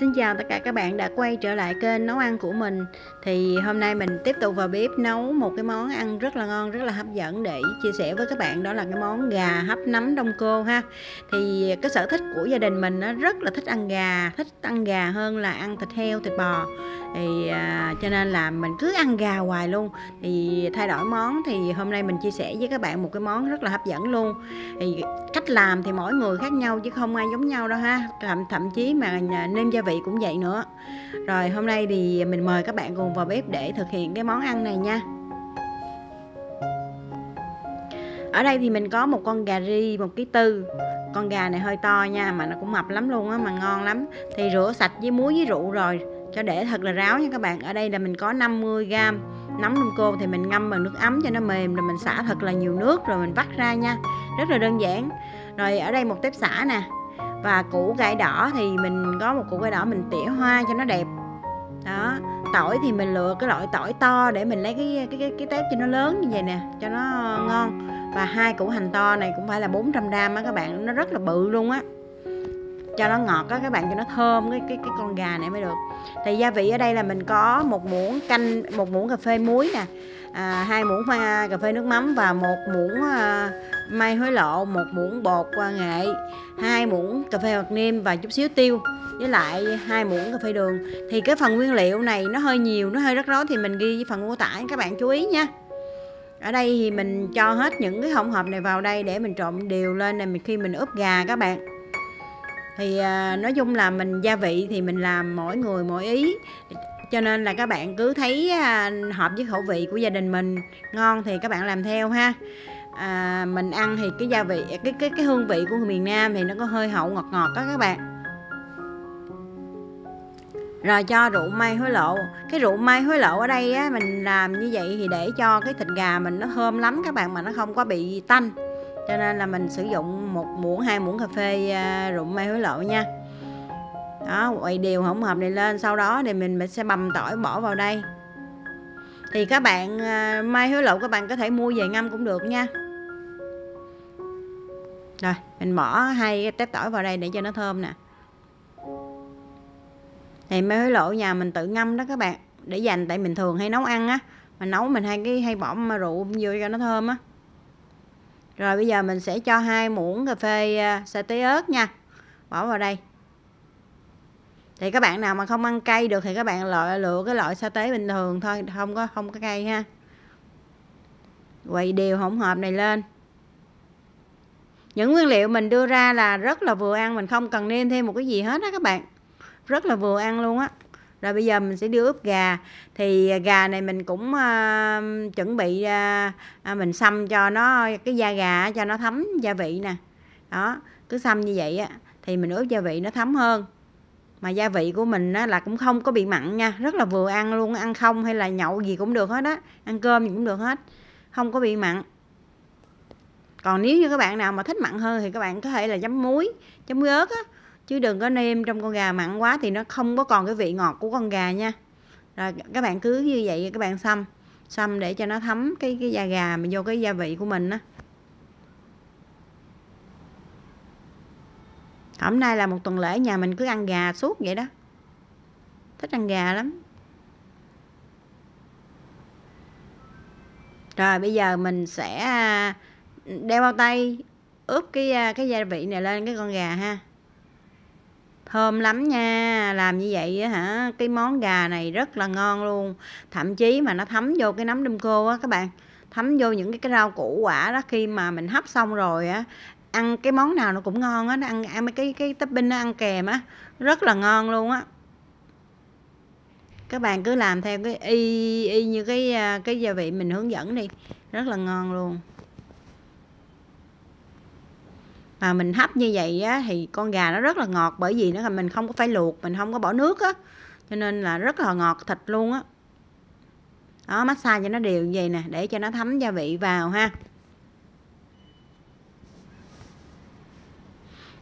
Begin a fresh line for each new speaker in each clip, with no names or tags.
Xin chào tất cả các bạn đã quay trở lại kênh nấu ăn của mình. Thì hôm nay mình tiếp tục vào bếp nấu một cái món ăn rất là ngon, rất là hấp dẫn để chia sẻ với các bạn. Đó là cái món gà hấp nấm đông cô ha. Thì cái sở thích của gia đình mình nó rất là thích ăn gà, thích ăn gà hơn là ăn thịt heo, thịt bò. Thì à, cho nên là mình cứ ăn gà hoài luôn. Thì thay đổi món thì hôm nay mình chia sẻ với các bạn một cái món rất là hấp dẫn luôn. Thì cách làm thì mỗi người khác nhau chứ không ai giống nhau đâu ha. Thậm thậm chí mà à, nêm gia vị cũng vậy nữa. Rồi, hôm nay thì mình mời các bạn cùng vào bếp để thực hiện cái món ăn này nha. Ở đây thì mình có một con gà ri, một ký tư. Con gà này hơi to nha, mà nó cũng mập lắm luôn á, mà ngon lắm. Thì rửa sạch với muối với rượu rồi, cho để thật là ráo nha các bạn. Ở đây là mình có 50g nấm đông cô thì mình ngâm bằng nước ấm cho nó mềm, rồi mình xả thật là nhiều nước rồi mình vắt ra nha. Rất là đơn giản. Rồi, ở đây một tép xả nè và củ cải đỏ thì mình có một củ cải đỏ mình tỉa hoa cho nó đẹp. Đó tỏi thì mình lựa cái loại tỏi to để mình lấy cái cái cái, cái tép cho nó lớn như vậy nè cho nó ngon. Và hai củ hành to này cũng phải là 400 gram á các bạn nó rất là bự luôn á. Cho nó ngọt á các bạn cho nó thơm cái cái cái con gà này mới được. Thì gia vị ở đây là mình có một muỗng canh một muỗng cà phê muối nè à, hai muỗng pha cà phê nước mắm và một muỗng à, mai hối lộ một muỗng bột qua nghệ. Hai muỗng cà phê hạt nêm và chút xíu tiêu. Với lại hai muỗng cà phê đường. Thì cái phần nguyên liệu này nó hơi nhiều nó hơi rắc rối thì mình ghi phần mô tả các bạn chú ý nha. Ở đây thì mình cho hết những cái hỗn hợp này vào đây để mình trộn đều lên này khi mình ướp gà các bạn. Thì à, nói chung là mình gia vị thì mình làm mỗi người mỗi ý cho nên là các bạn cứ thấy à, hợp với khẩu vị của gia đình mình ngon thì các bạn làm theo ha. À, mình ăn thì cái gia vị cái cái cái hương vị của miền Nam thì nó có hơi hậu ngọt ngọt đó các bạn. Rồi cho rượu mai hối lộ. Cái rượu mai hối lộ ở đây á mình làm như vậy thì để cho cái thịt gà mình nó thơm lắm các bạn mà nó không có bị tanh. Cho nên là mình sử dụng một muỗng hai muỗng cà phê à, rượu mai hối lộ nha đó, quậy đều hỗn hợp này lên, sau đó thì mình sẽ bầm tỏi bỏ vào đây. Thì các bạn à, mai hứa lộ các bạn có thể mua về ngâm cũng được nha. Rồi, mình bỏ hai cái tép tỏi vào đây để cho nó thơm nè. Thì mai hứa lộ nhà mình tự ngâm đó các bạn, để dành tại mình thường hay nấu ăn á. Mà nấu mình hay cái, hay bỏ rượu vô cho nó thơm á. Rồi bây giờ mình sẽ cho hai muỗng cà phê à, sa tế ớt nha. Bỏ vào đây thì các bạn nào mà không ăn cay được thì các bạn lựa lựa cái loại sa tế bình thường thôi không có không có cay ha. Quậy đều hỗn hợp này lên. Những nguyên liệu mình đưa ra là rất là vừa ăn mình không cần nêm thêm một cái gì hết á các bạn. Rất là vừa ăn luôn á. Rồi bây giờ mình sẽ đưa ướp gà. Thì gà này mình cũng uh, chuẩn bị uh, mình xăm cho nó cái da gà cho nó thấm gia vị nè. Đó cứ xăm như vậy á thì mình ướp gia vị nó thấm hơn mà gia vị của mình á, là cũng không có bị mặn nha rất là vừa ăn luôn ăn không hay là nhậu gì cũng được hết á ăn cơm gì cũng được hết không có bị mặn. Còn nếu như các bạn nào mà thích mặn hơn thì các bạn có thể là chấm muối chấm ớt á chứ đừng có nêm trong con gà mặn quá thì nó không có còn cái vị ngọt của con gà nha. Rồi các bạn cứ như vậy các bạn xăm xăm để cho nó thấm cái cái da gà mà vô cái gia vị của mình á. Hôm nay là một tuần lễ nhà mình cứ ăn gà suốt vậy đó. Thích ăn gà lắm. Rồi bây giờ mình sẽ à, đeo bao tay ướp cái à, cái gia vị này lên cái con gà ha. Thơm lắm nha làm như vậy á hả cái món gà này rất là ngon luôn. Thậm chí mà nó thấm vô cái nấm đâm cô á các bạn thấm vô những cái, cái rau củ quả đó khi mà mình hấp xong rồi á ăn cái món nào nó cũng ngon á ăn ăn mấy cái cái topping nó ăn kèm á rất là ngon luôn á. Các bạn cứ làm theo cái y y như cái à, cái gia vị mình hướng dẫn đi rất là ngon luôn. Mà mình hấp như vậy á, thì con gà nó rất là ngọt bởi vì nó là mình không có phải luộc mình không có bỏ nước á cho nên là rất là ngọt thịt luôn á. Đó massage cho nó đều như vậy nè để cho nó thấm gia vị vào ha.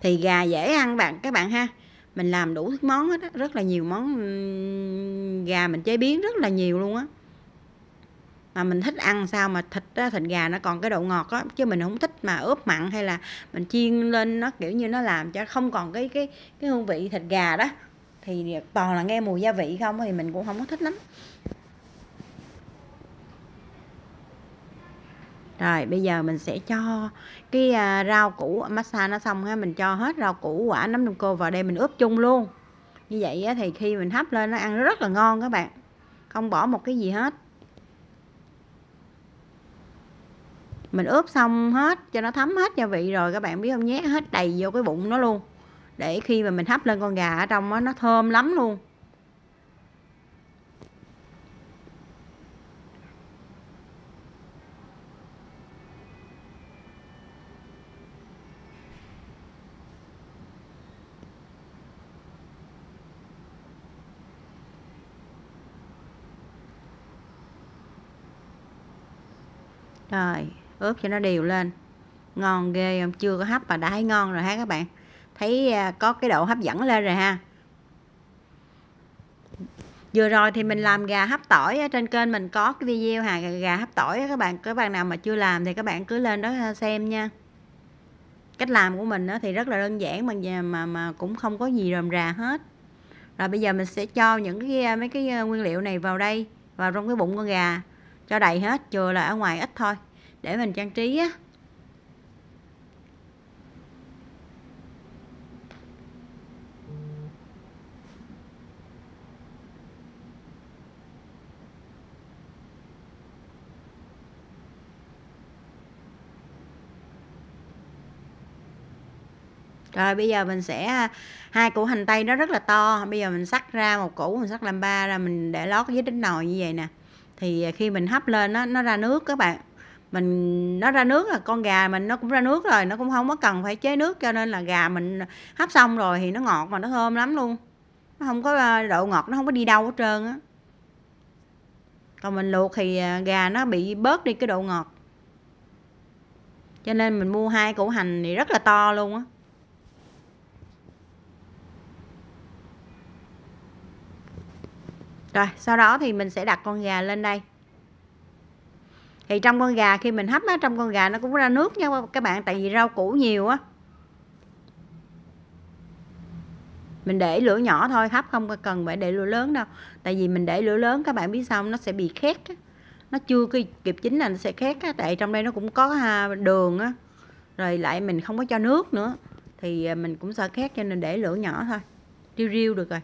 Thì gà dễ ăn bạn các bạn ha. Mình làm đủ thức món hết á rất là nhiều món gà mình chế biến rất là nhiều luôn á. Mà mình thích ăn sao mà thịt á, thịt gà nó còn cái độ ngọt á chứ mình không thích mà ướp mặn hay là mình chiên lên nó kiểu như nó làm cho không còn cái cái cái hương vị thịt gà đó. Thì toàn là nghe mùi gia vị không thì mình cũng không có thích lắm. Rồi bây giờ mình sẽ cho cái à, rau củ massage nó xong ha mình cho hết rau củ quả nấm đông cô vào đây mình ướp chung luôn. Như vậy thì khi mình hấp lên nó ăn rất là ngon các bạn. Không bỏ một cái gì hết. Mình ướp xong hết cho nó thấm hết gia vị rồi các bạn biết không? Nhé hết đầy vô cái bụng nó luôn. Để khi mà mình hấp lên con gà ở trong đó, nó thơm lắm luôn. Rồi, ướp cho nó đều lên. Ngon ghê không chưa có hấp mà đã thấy ngon rồi ha các bạn. Thấy à, có cái độ hấp dẫn lên rồi ha. Vừa rồi thì mình làm gà hấp tỏi ở trên kênh mình có cái video hà, gà hấp tỏi các bạn. Các bạn nào mà chưa làm thì các bạn cứ lên đó xem nha. Cách làm của mình thì rất là đơn giản, mà mà mà cũng không có gì rườm rà hết. Rồi bây giờ mình sẽ cho những cái à, mấy cái à, nguyên liệu này vào đây, vào trong cái bụng con gà cho đầy hết chừa là ở ngoài ít thôi. Để mình trang trí á. Rồi bây giờ mình sẽ à, hai củ hành tây nó rất là to, bây giờ mình sắc ra một củ mình sắc làm ba ra mình để lót dưới đỉnh nồi như vậy nè. Thì à, khi mình hấp lên nó nó ra nước các bạn. Mình nó ra nước là con gà mình nó cũng ra nước rồi, nó cũng không có cần phải chế nước cho nên là gà mình hấp xong rồi thì nó ngọt mà nó thơm lắm luôn. Nó không có à, độ ngọt nó không có đi đâu hết trơn á. Còn mình luộc thì à, gà nó bị bớt đi cái độ ngọt. Cho nên mình mua hai củ hành thì rất là to luôn á. Rồi, sau đó thì mình sẽ đặt con gà lên đây. Thì trong con gà khi mình hấp á, trong con gà nó cũng ra nước nha các bạn, tại vì rau củ nhiều á. Mình để lửa nhỏ thôi, hấp không cần phải để lửa lớn đâu. Tại vì mình để lửa lớn các bạn biết sao nó sẽ bị khét á. Nó chưa kịp chín là nó sẽ khét á, tại trong đây nó cũng có à, đường á. Rồi lại mình không có cho nước nữa thì à, mình cũng sợ khét cho nên để lửa nhỏ thôi. riêu riêu được rồi.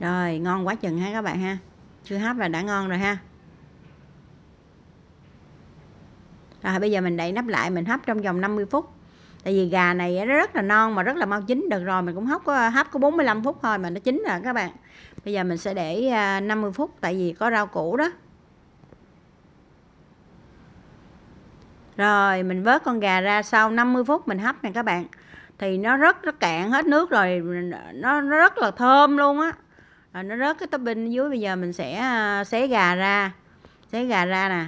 Rồi, ngon quá chừng ha các bạn ha. Chưa hấp là đã ngon rồi ha. Rồi bây giờ mình đậy nắp lại mình hấp trong vòng 50 phút. Tại vì gà này nó rất là non mà rất là mau chín được rồi mình cũng hấp có hấp có 45 phút thôi mà nó chín rồi các bạn. Bây giờ mình sẽ để à, 50 phút tại vì có rau củ đó. Rồi mình vớt con gà ra sau 50 phút mình hấp nè các bạn. Thì nó rất nó cạn hết nước rồi nó, nó rất là thơm luôn á rồi nó rớt cái topping dưới bây giờ mình sẽ à, xé gà ra. Xé gà ra nè.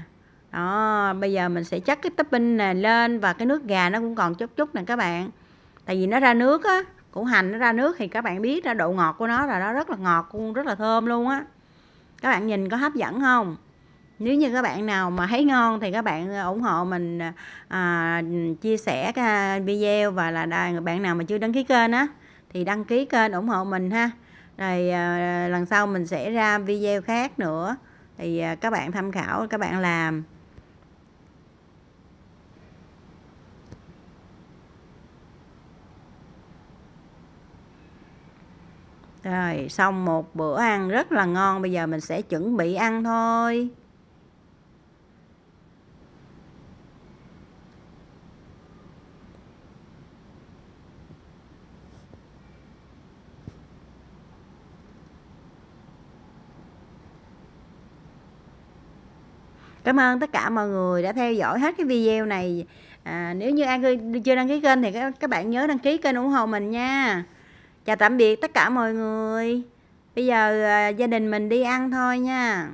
Đó bây giờ mình sẽ chắc cái topping này lên và cái nước gà nó cũng còn chút chút nè các bạn. Tại vì nó ra nước á củ hành nó ra nước thì các bạn biết ra độ ngọt của nó là nó rất là ngọt cũng rất là thơm luôn á. Các bạn nhìn có hấp dẫn không? Nếu như các bạn nào mà thấy ngon thì các bạn à, ủng hộ mình à, chia sẻ cái à, video và là bạn nào mà chưa đăng ký kênh á thì đăng ký kênh ủng hộ mình ha rồi à, lần sau mình sẽ ra video khác nữa. Thì à, các bạn tham khảo các bạn làm. Rồi xong một bữa ăn rất là ngon. Bây giờ mình sẽ chuẩn bị ăn thôi. Cảm ơn tất cả mọi người đã theo dõi hết cái video này. À, nếu như ai chưa đăng ký kênh thì các, các bạn nhớ đăng ký kênh ủng hộ mình nha. Chào tạm biệt tất cả mọi người. Bây giờ à, gia đình mình đi ăn thôi nha.